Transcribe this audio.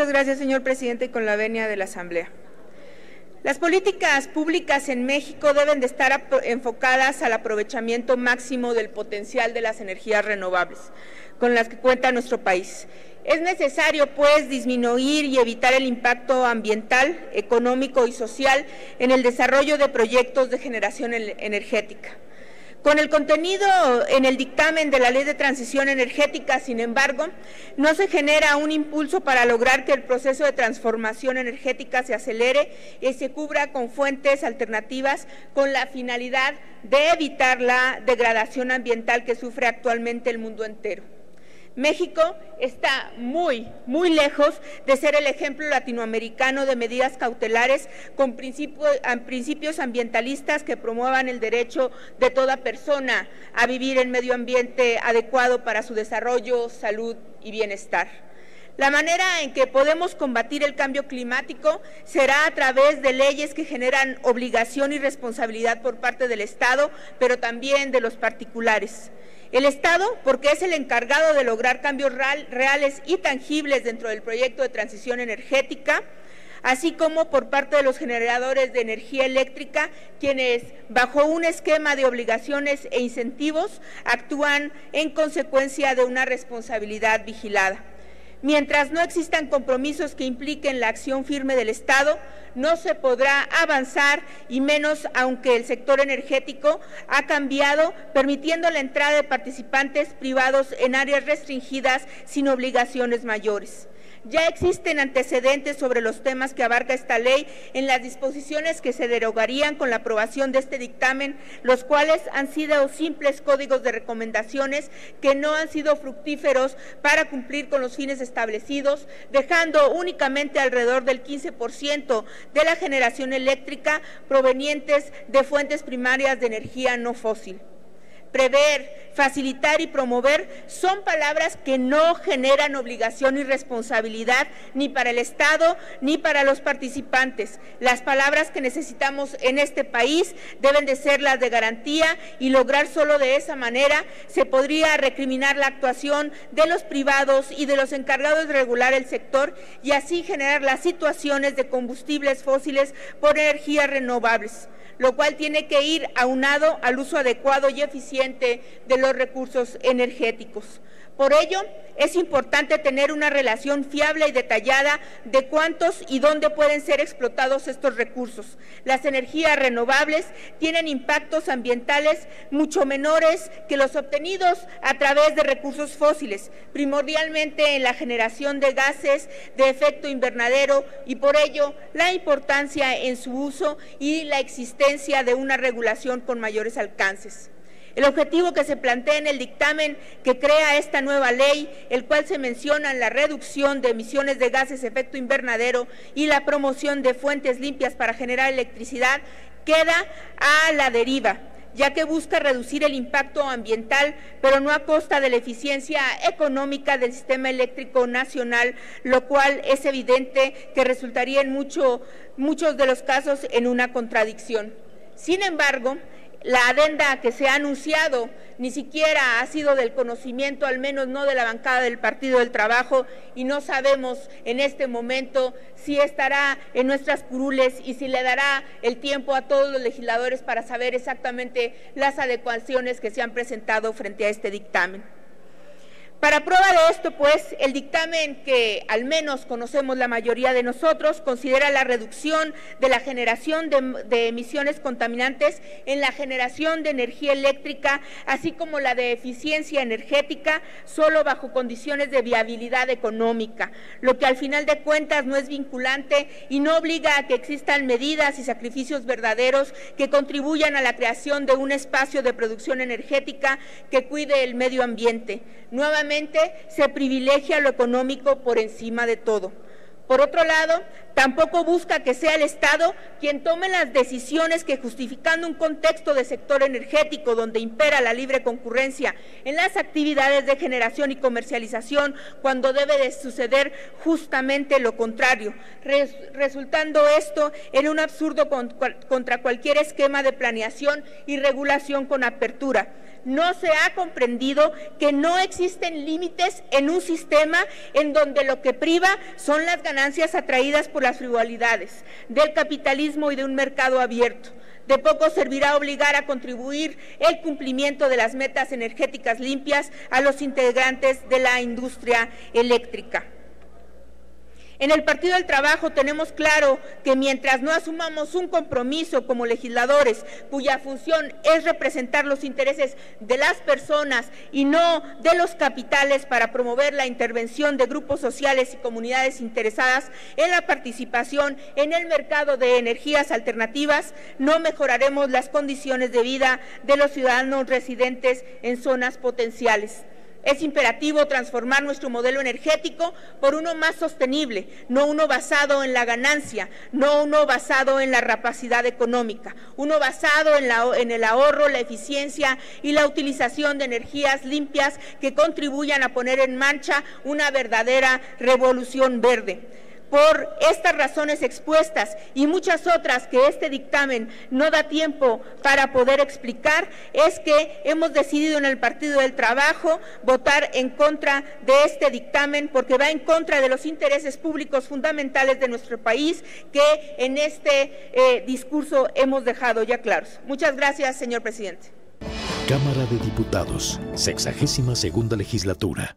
Muchas gracias, señor presidente, con la venia de la Asamblea. Las políticas públicas en México deben de estar enfocadas al aprovechamiento máximo del potencial de las energías renovables con las que cuenta nuestro país. Es necesario, pues, disminuir y evitar el impacto ambiental, económico y social en el desarrollo de proyectos de generación energética. Con el contenido en el dictamen de la Ley de Transición Energética, sin embargo, no se genera un impulso para lograr que el proceso de transformación energética se acelere y se cubra con fuentes alternativas con la finalidad de evitar la degradación ambiental que sufre actualmente el mundo entero. México está muy, muy lejos de ser el ejemplo latinoamericano de medidas cautelares con principios ambientalistas que promuevan el derecho de toda persona a vivir en medio ambiente adecuado para su desarrollo, salud y bienestar. La manera en que podemos combatir el cambio climático será a través de leyes que generan obligación y responsabilidad por parte del Estado, pero también de los particulares. El Estado, porque es el encargado de lograr cambios reales y tangibles dentro del proyecto de transición energética, así como por parte de los generadores de energía eléctrica, quienes, bajo un esquema de obligaciones e incentivos, actúan en consecuencia de una responsabilidad vigilada. Mientras no existan compromisos que impliquen la acción firme del Estado, no se podrá avanzar y menos aunque el sector energético ha cambiado, permitiendo la entrada de participantes privados en áreas restringidas sin obligaciones mayores. Ya existen antecedentes sobre los temas que abarca esta ley en las disposiciones que se derogarían con la aprobación de este dictamen, los cuales han sido simples códigos de recomendaciones que no han sido fructíferos para cumplir con los fines establecidos, dejando únicamente alrededor del 15% de la generación eléctrica provenientes de fuentes primarias de energía no fósil prever, facilitar y promover son palabras que no generan obligación y responsabilidad ni para el Estado ni para los participantes. Las palabras que necesitamos en este país deben de ser las de garantía y lograr solo de esa manera se podría recriminar la actuación de los privados y de los encargados de regular el sector y así generar las situaciones de combustibles fósiles por energías renovables lo cual tiene que ir aunado al uso adecuado y eficiente de los recursos energéticos. Por ello, es importante tener una relación fiable y detallada de cuántos y dónde pueden ser explotados estos recursos. Las energías renovables tienen impactos ambientales mucho menores que los obtenidos a través de recursos fósiles, primordialmente en la generación de gases de efecto invernadero y por ello la importancia en su uso y la existencia de una regulación con mayores alcances. El objetivo que se plantea en el dictamen que crea esta nueva ley, el cual se menciona en la reducción de emisiones de gases efecto invernadero y la promoción de fuentes limpias para generar electricidad, queda a la deriva ya que busca reducir el impacto ambiental, pero no a costa de la eficiencia económica del sistema eléctrico nacional, lo cual es evidente que resultaría en muchos de los casos en una contradicción. Sin embargo, la adenda que se ha anunciado ni siquiera ha sido del conocimiento, al menos no de la bancada del Partido del Trabajo, y no sabemos en este momento si estará en nuestras curules y si le dará el tiempo a todos los legisladores para saber exactamente las adecuaciones que se han presentado frente a este dictamen. Para prueba de esto, pues, el dictamen que al menos conocemos la mayoría de nosotros considera la reducción de la generación de, emisiones contaminantes en la generación de energía eléctrica, así como la de eficiencia energética, solo bajo condiciones de viabilidad económica, lo que al final de cuentas no es vinculante y no obliga a que existan medidas y sacrificios verdaderos que contribuyan a la creación de un espacio de producción energética que cuide el medio ambiente. Nuevamente, se privilegia lo económico por encima de todo. Por otro lado, tampoco busca que sea el Estado quien tome las decisiones que justificando un contexto de sector energético donde impera la libre concurrencia en las actividades de generación y comercialización, cuando debe de suceder justamente lo contrario, resultando esto en un absurdo contra cualquier esquema de planeación y regulación con apertura no se ha comprendido que no existen límites en un sistema en donde lo que priva son las ganancias atraídas por las frivolidades del capitalismo y de un mercado abierto. De poco servirá obligar a contribuir el cumplimiento de las metas energéticas limpias a los integrantes de la industria eléctrica. En el Partido del Trabajo tenemos claro que mientras no asumamos un compromiso como legisladores cuya función es representar los intereses de las personas y no de los capitales para promover la intervención de grupos sociales y comunidades interesadas en la participación en el mercado de energías alternativas, no mejoraremos las condiciones de vida de los ciudadanos residentes en zonas potenciales. Es imperativo transformar nuestro modelo energético por uno más sostenible, no uno basado en la ganancia, no uno basado en la rapacidad económica, uno basado en, el ahorro, la eficiencia y la utilización de energías limpias que contribuyan a poner en marcha una verdadera revolución verde. Por estas razones expuestas y muchas otras que este dictamen no da tiempo para poder explicar, es que hemos decidido en el Partido del Trabajo votar en contra de este dictamen porque va en contra de los intereses públicos fundamentales de nuestro país que en este eh, discurso hemos dejado ya claros. Muchas gracias, señor presidente. Cámara de Diputados, sexagésima segunda legislatura.